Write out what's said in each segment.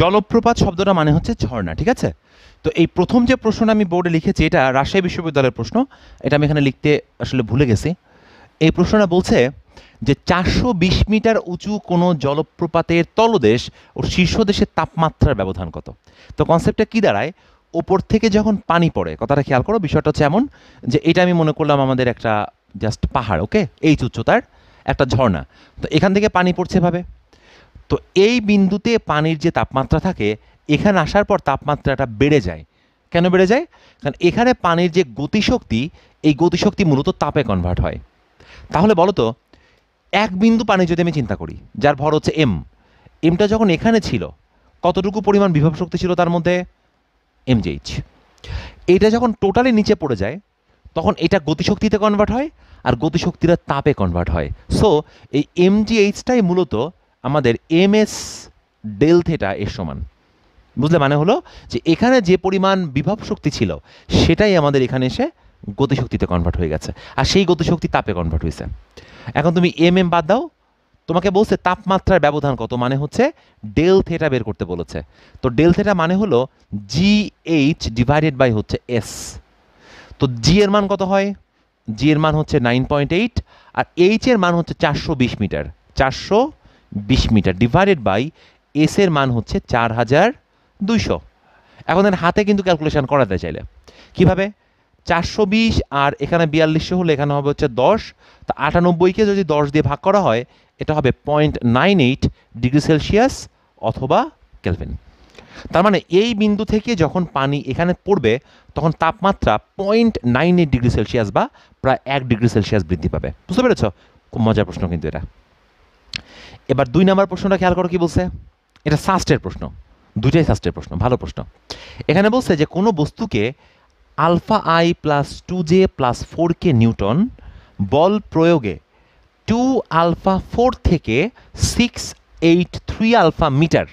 জলপ্রপাত শব্দটা মানে হচ্ছে ঝর্ণা, ঠিক আছে? তো এই প্রথম যে প্রশ্নটা আমি বোর্ডে লিখেছি, এটা রাজশাহী বিশ্ববিদ্যালয়ের প্রশ্ন, এটা আমি এখানে লিখতে আসলে ভুলে গেছি। এই প্রশ্নটা বলছে যে চারশো বিশ মিটার উঁচু কোনো জলপ্রপাতের তলদেশ ও শীর্ষদেশের তাপমাত্রার ব্যবধান কত? তো কনসেপ্টটা কী দাঁড়ায়? ওপর থেকে যখন পানি পড়ে, কথাটা খেয়াল করো, বিষয়টা হচ্ছে এমন যে এটা আমি মনে করলাম আমাদের একটা জাস্ট পাহাড় ওকে এই উচ্চতার একটা ঝর্ণা। তো এখান থেকে পানি পড়ছে ভাবে তো এই বিন্দুতে পানির যে তাপমাত্রা থাকে, এখানে আসার পর তাপমাত্রাটা বেড়ে যায়। কেন বেড়ে যায়? কারণ এখানে পানির যে গতিশক্তি, এই গতিশক্তি মূলত তাপে কনভার্ট হয়। তাহলে বলো তো, এক বিন্দু পানি যদি আমি চিন্তা করি, যার ভর হচ্ছে এম এমটা যখন এখানে ছিল, কতটুকু পরিমাণ বিভব শক্তি ছিল তার মধ্যে? এম এমজেইচ এটা যখন টোটালি নিচে পড়ে যায়, তখন এটা গতিশক্তিতে কনভার্ট হয়, আর গতিশক্তিটা তাপে কনভার্ট হয়। সো এই এমজিএইচটাই মূলত আমাদের এম এস ডেল থেটা এর সমান। বুঝলে মানে হলো যে এখানে যে পরিমাণ বিভব শক্তি ছিল, সেটাই আমাদের এখানে এসে গতিশক্তিতে কনভার্ট হয়ে গেছে। আর সেই গতিশক্তি তাপে কনভার্ট হয়েছে এখন তুমি এম এম বাদ দাও, তোমাকে বলছে তাপমাত্রার ব্যবধান কত মানে হচ্ছে ডেল থেটা বের করতে বলেছে। তো ডেল থেটা মানে হলো জি এইচ ডিভাইডেড বাই হচ্ছে এস তো জি এর মান কত হয়? জি এর মান হচ্ছে নাইন পয়েন্ট এইট আর এইচ এর মান হচ্ছে চারশো বিশ মিটার। চারশো বিশ মিটার ডিভাইডেড বাই এস এর মান হচ্ছে চার হাজার দুইশো। এখন হাতে কিন্তু ক্যালকুলেশন করাতে চাইলে। কীভাবে? চারশো বিশ আর এখানে বিয়াল্লিশশো হলে এখানে হবে হচ্ছে দশ। তা আটানব্বইকে যদি দশ দিয়ে ভাগ করা হয়, এটা হবে point nine eight degree Celsius অথবা কেলভিন। তার মানে এই বিন্দু থেকে যখন পানি এখানে পড়বে, তখন তাপমাত্রা point nine eight degree Celsius বা প্রায় এক ডিগ্রি সেলসিয়াস বৃদ্ধি পাবে। বুঝতে পেরেছ? খুব মজার প্রশ্ন কিন্তু এটা। এবার দুই নম্বর প্রশ্নটা খেয়াল করো কি বলছে? এটা সাস্টের প্রশ্ন। দুইটাই সাস্টের প্রশ্ন, ভালো প্রশ্ন। এখানে বলছে যে কোনো বস্তুকে alpha I plus two J plus four K newton বল প্রয়োগে টু আলফা ফোর থেকে six eight three alpha metre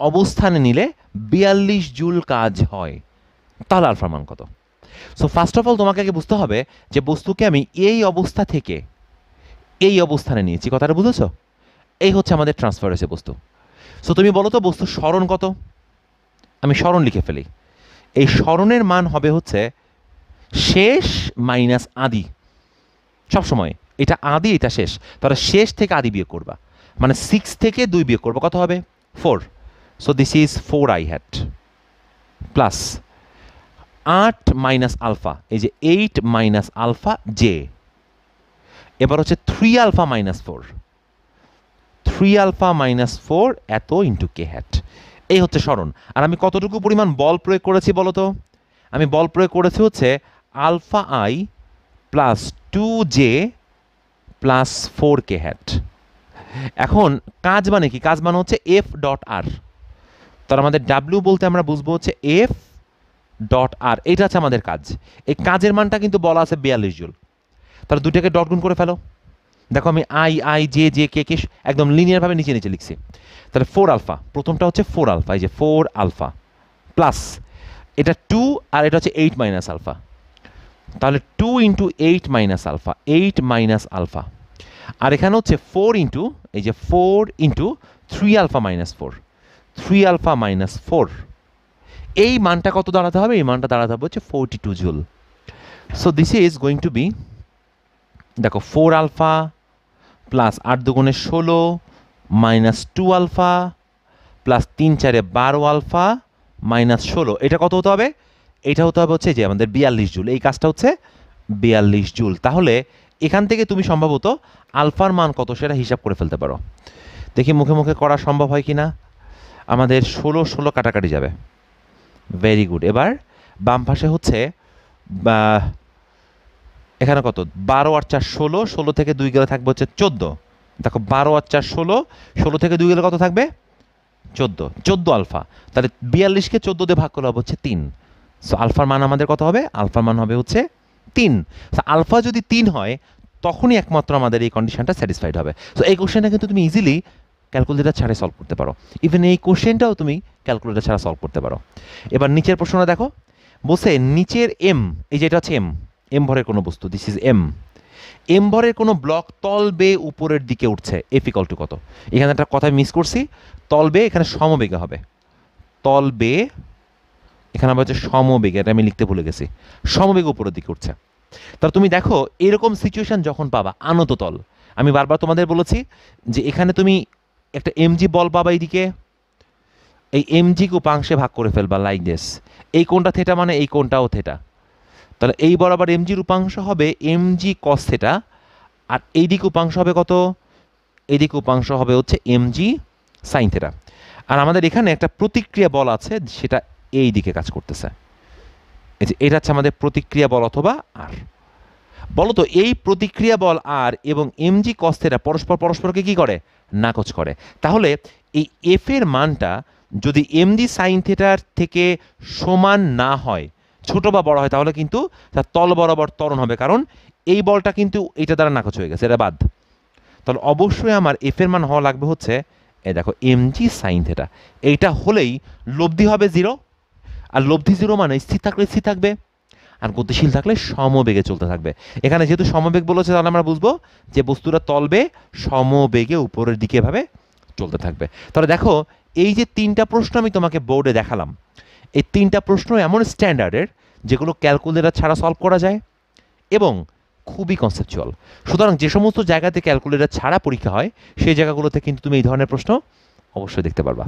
অবস্থানে নিলে বিয়াল্লিশ জুল কাজ হয়। তাহলে আলফার মান কত? সো ফার্স্ট অফ অল তোমাকে আগে বুঝতে হবে যে বস্তুকে আমি এই অবস্থা থেকে এই অবস্থানে নিয়েছি। কথাটা বুঝেছ? এই হচ্ছে আমাদের ট্রান্সফার হয়েছে বস্তু। সো তুমি বলো তো বস্তু স্মরণ কত? আমি স্মরণ লিখে ফেলি। এই স্মরণের মান হবে হচ্ছে শেষ মাইনাস আদি। সবসময় এটা আদি, এটা শেষ। তাহলে শেষ থেকে আদি বিয়োগ করবা। মানে সিক্স থেকে দুই বিয়োগ করব। কত হবে? Four so this is four I hat plus আট মাইনাস আলফা। এই যে এইট মাইনাস আলফা জে এবার হচ্ছে three alpha minus four three alpha minus four এত ইন্টু কে হ্যাট এই হচ্ছে স্মরণ। আর আমি কতটুকু পরিমাণ বল প্রয়োগ করেছি বলো তো আমি বল প্রয়োগ করেছি হচ্ছে alpha I plus two J plus four K hat এখন কাজ মানে কি? কাজ মানে হচ্ছে এফ ডট আর তার আমাদের ডাব্লিউ বলতে আমরা বুঝব হচ্ছে এফ ডট আর এটা হচ্ছে আমাদের কাজ। এই কাজের মানটা কিন্তু বলা আছে বিয়াল্লিশ জুল। তাহলে দুটাকে ডট গুণ করে ফেলো। দেখো আমি I I J J K K একদম লিনিয়ারভাবে নিচে নিচে লিখছি। তাহলে ফোর আলফা প্রথমটা হচ্ছে ফোর আলফা এই যে ফোর আলফা প্লাস এটা টু আর এটা হচ্ছে এইট মাইনাস আলফা তাহলে two into eight minus alpha eight minus alpha আর এখানে হচ্ছে ফোর ইন্টু এই যে four into three alpha minus four three alpha minus four এই মানটা কত দাঁড়াতে হবে? এই মানটা দাঁড়াতে হবে হচ্ছে forty two joule so this is going to be দেখো ফোর আলফা প্লাস আট দুগুণে ষোলো মাইনাস টু আলফা প্লাস তিন চারে বারো আলফা মাইনাস ষোলো। এটা কত হতে হবে? এটা হতে হবে হচ্ছে যে আমাদের বিয়াল্লিশ জুল। এই কাজটা হচ্ছে বিয়াল্লিশ জুল। তাহলে এখান থেকে তুমি সম্ভবত আলফার মান কত সেটা হিসাব করে ফেলতে পারো। দেখি মুখে মুখে করা সম্ভব হয় কি না আমাদের ষোলো ষোলো কাটাকাটি যাবে। ভেরি গুড এবার বাম পাশে হচ্ছে এখানে কত? বারো আর চার ষোলো ষোলো থেকে দুই গেলে থাকবে হচ্ছে চোদ্দ। দেখো, বারো আর চার ষোলো ষোলো থেকে দুই গেলে কত থাকবে? চোদ্দ। চোদ্দ আলফা। তাহলে বিয়াল্লিশকে চোদ্দ দিয়ে ভাগ করলে হবে হচ্ছে তিন। সো আলফার মান আমাদের কত হবে? আলফার মান হবে হচ্ছে তিন। আলফা যদি তিন হয়, তখনই একমাত্র আমাদের এই কন্ডিশনটা স্যাটিসফাইড হবে। সো এই কোশ্চেনটা কিন্তু তুমি ইজিলি ক্যালকুলেটার ছাড়া সলভ করতে পারো। ইভেন এই কোশ্চেনটাও তুমি ক্যালকুলেটার ছাড়া সলভ করতে পারো। এবার নিচের প্রশ্নটা দেখো। বলছে, নিচের এম এই যেটা হচ্ছে এম এম ভরের কোনো বস্তু দিস ইজ এম এম ভরের কোনো ব্লক তল বে উপরের দিকে উঠছে এফ ইকল টু কত? এখানে একটা কথা মিস করছি, তল বে এখানে সমবেগে হবে। তল বে এখানে আবার হচ্ছে সমবেগে, এটা আমি লিখতে ভুলে গেছি। সমবেগ উপরের দিকে উঠছে। তাহলে তুমি দেখো, এরকম সিচুয়েশন যখন পাবা, আনত তল, আমি বারবার তোমাদের বলেছি যে এখানে তুমি একটা এমজি বল পাবা এইদিকে, এই এমজিকে উপাংশে ভাগ করে ফেলবা লাইক দিস এই কোনটা থেটা মানে এই কোনটাও থেটা তাহলে এই বরাবর এমজির উপাংশ হবে এমজি কস থেটা আর এই দিকে উপাংশ হবে কত? এই দিকে উপাংশ হবে হচ্ছে এমজি সাইন থেটা আর আমাদের এখানে একটা প্রতিক্রিয়া বল আছে, সেটা এই দিকে কাজ করতেছে। এই যে এটা হচ্ছে আমাদের প্রতিক্রিয়া বল অথবা আর বলতো এই প্রতিক্রিয়া বল আর এবং এমজি কস্তেরা পরস্পর পরস্পরকে কি করে? নাকচ করে। তাহলে এই এফ এর মানটা যদি এমজি সাইন থিটার থেকে সমান না হয় ছোট বা বড় হয়, তাহলে কিন্তু তার তল বরাবর ত্বরণ হবে। কারণ এই বলটা কিন্তু এটা দ্বারা নাকচ হয়ে গেছে, এটা বাদ। তাহলে অবশ্যই আমার এফ এর মান হওয়া লাগবে হচ্ছে, এই দেখো এমজি সাইন থেটা এইটা হলেই লব্ধি হবে জিরো আর লব্ধি জিরো মানে স্থির থাকলে স্থির থাকবে, আর গতিশীল থাকলে সমবেগে চলতে থাকবে। এখানে যেহেতু সমবেগ বলেছে, তাহলে আমরা বুঝব যে বস্তুটা তলবে সমবেগে উপরের দিকে ভাবে চলতে থাকবে। তাহলে দেখো, এই যে তিনটা প্রশ্ন আমি তোমাকে বোর্ডে দেখালাম এই তিনটা প্রশ্ন এমন স্ট্যান্ডার্ডের যেগুলো ক্যালকুলেটার ছাড়া সলভ করা যায় এবং খুবই কনসেপচুয়াল সুতরাং যে সমস্ত জায়গাতে ক্যালকুলেটার ছাড়া পরীক্ষা হয়, সেই জায়গাগুলোতে কিন্তু তুমি এই ধরনের প্রশ্ন অবশ্যই দেখতে পারবা।